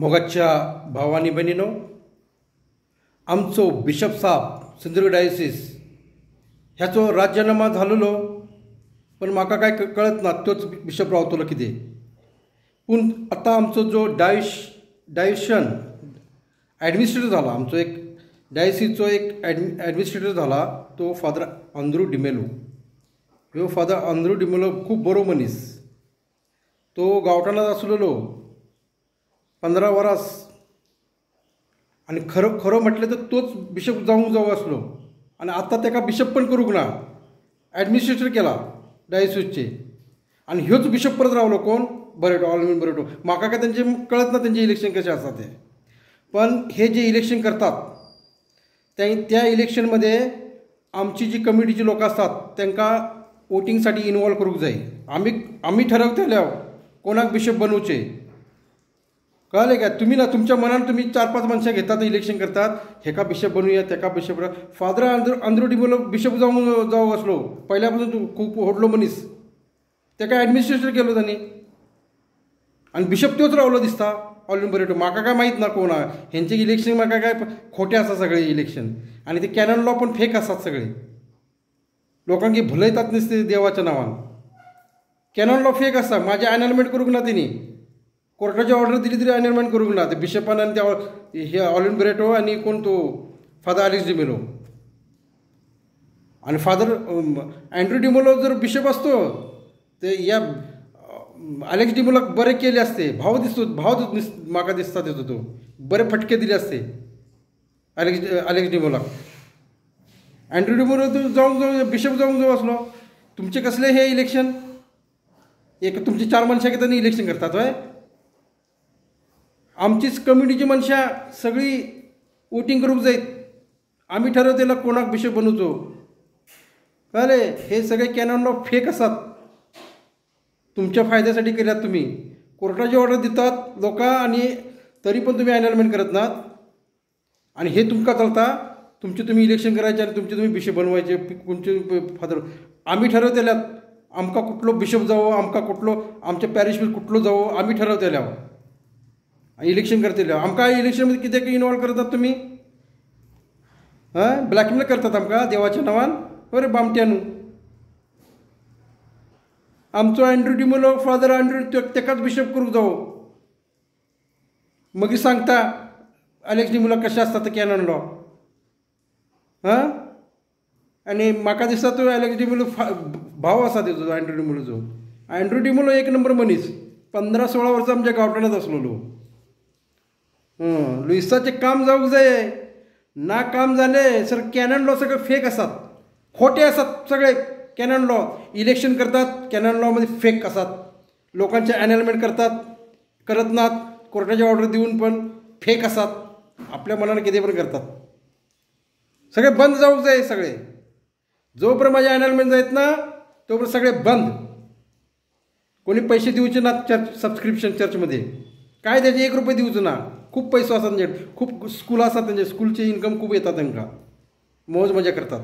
मोगाच्या भावानी बहिणीनो आमचो बिशप साप सिंधुदुर्ग डायसीस ह्याचो राजीनामा झालेलो पण म्हाका काय कळत ना तोच बिशप रावतलो कितें. पूण आतां आमचो जो डायश डायशन ॲडमिनिस्ट्रेटर झाला आमचो एक डायसीचो एक ॲड ॲडमिनिस्ट्रेटर झाला तो फादर अंद्रू डिमेलो. ह्यो फादर अंद्रू डिमेलो खूब बरो मनीस. तो गांवठाणांत आसलेलो पंदरा वरास. आनी खरो खरो म्हटलें तर तोच बिशप जावंक जाऊ आसलो आनी आतां त्याका बिशप पण करूंक ना. ॲडमिनिस्ट्रेटर केला डायसिसचे आनी ह्योच बिशप परत रावलो कोण? बरेटो ऑलमिन बरेटो. म्हाका काय त्यांचे कळत ना तेंचें इलेक्शन कशें आसा तें. पण हे जे इलेक्शन करतात त्या त्या इलेक्शनमध्ये आमची जी कमिटीची लोक असतात तांकां वोटिंगसाठी इन्वॉल्व करूंक जाय आमी आमी ठरवतले कोणाक बिशप बनवचे. कळले काय तुम्ही ना तुमच्या मनान तुम्ही चार पाच मनशां घेतात इलेक्शन करतात. हेका बिशप बनूया तेका bishop father Andrew Andrew D'Mello bishop जाऊन जावंक असलो. पहिल्यापासून पासून तूं खूब व्हडलो मनीस तेका ॲडमिनिस्ट्रेटर केलो त्यांनी? आनी बिशप त्योच रावलो दिसता. ऑल बरेटो म्हाका काय माहीत ना कोण? ह्यांचे हेंचे इलेक्शन म्हाका काय खोटे आसा सगळे इलेक्शन आनी ते कॅनन लॉ पण फेक असतात सगळे. लोकांकी भुलयतात नुसते देवाच्या नांवान. कॅनन लॉ फेक आसा माझे अनालमेंट करूंक ना तेणी कोर्टाची ऑर्डर दिली तरी अनिर्माण करू ना ते बिशपान आणि त्या हे ऑलिन ब्रेटो आणि कोण तो? फादर आलिस डिमेलो आणि फादर अँड्रू डिमोलो जर बिशप असतो ते या अलेक्स डिमोलाक बरे केले असते. भाव दिसतो भाव दिस म्हाका दिसता देतो तो. बरे फटके दिले असते. अलेक्स अलेक्स डिमोलाक अँड्रू डिमोलो तू जाऊन जावं बिशप जाऊन जाऊ असलो तुमचे कसले हे इलेक्शन? एक तुमचे चार मनशां घेता इलेक्शन करतात होय? आमचीच कम्युनिटीची मनशा सगळी वोटिंग करूंक जायत आम्ही ठरवतेला कोणाक बिशप बनवचो कळले हे सगळे कॅनॉन फेक असतात. तुमच्या फायद्यासाठी केल्यात तुम्ही. कोर्टाची ऑर्डर देतात लोकां आणि तरी पण तुम्ही अनायनमेंट करत नात. आणि हे तुमका चलता. तुमचे तुम्ही इलेक्शन करायचे आणि तुमचे तुम्ही बिशप बनवायचे. तुमचे फादर? आम्ही ठरवतेल्यात. आमका कुठलो बिशप जावो आमकां कुठलो आमच्या पॅरिशमध्ये कुठलो जावो आमी ठरवतेल्या इलेक्शन करतले. आमकां इलेक्शनमध्ये कितें इनवॉल्व करतात तुमी आं ब्लॅकमेल करतात आमकां देवाच्या नांवान. बरें बामट्यानू. आमचो अँड्रू डिमोलो फादर अँड्रू तेकाच बिशप करूंक जावो. मागीर सांगता अलेक्स डिमोला कशें आसता ते कॅनन लॉ हां? आनी म्हाका दिसता तो अलेक्स डिमोलो भाव आसा तेजो अँड्रू डिमोलोचो अँड्रू डिमोलो एक नंबर मनीस. पंदरा सोळा वर्सां आमच्या गांवठाणांत आसलेलो लुईसाचे काम जाऊक जाय. ना काम झाले सर कॅनन लॉ सगळे फेक असतात. खोटे आसात सगळे कॅनन लॉ इलेक्शन करतात कॅनन लॉमध्ये फेक आसात लोकांचे अनायनमेंट करतात. करत नात कोर्टाची ऑर्डर देऊन पण फेक आसात आपल्या मनानं किती पण करतात. सगळे बंद जाऊक जाय सगळे. जोपर्यंत माझे अनायनमेंट जायत ना तोपर्यंत सगळे बंद. कोणी पैसे दिवचे नात चर्च सबस्क्रिप्शन चर्चमध्ये काय त्याचे एक रुपये दिवचो ना? खूप पैसो आसा तेंचे खूप स्कूल आसा तेंचे स्कूलचे इन्कम खूप येतात तांकां मौज मजा करतात.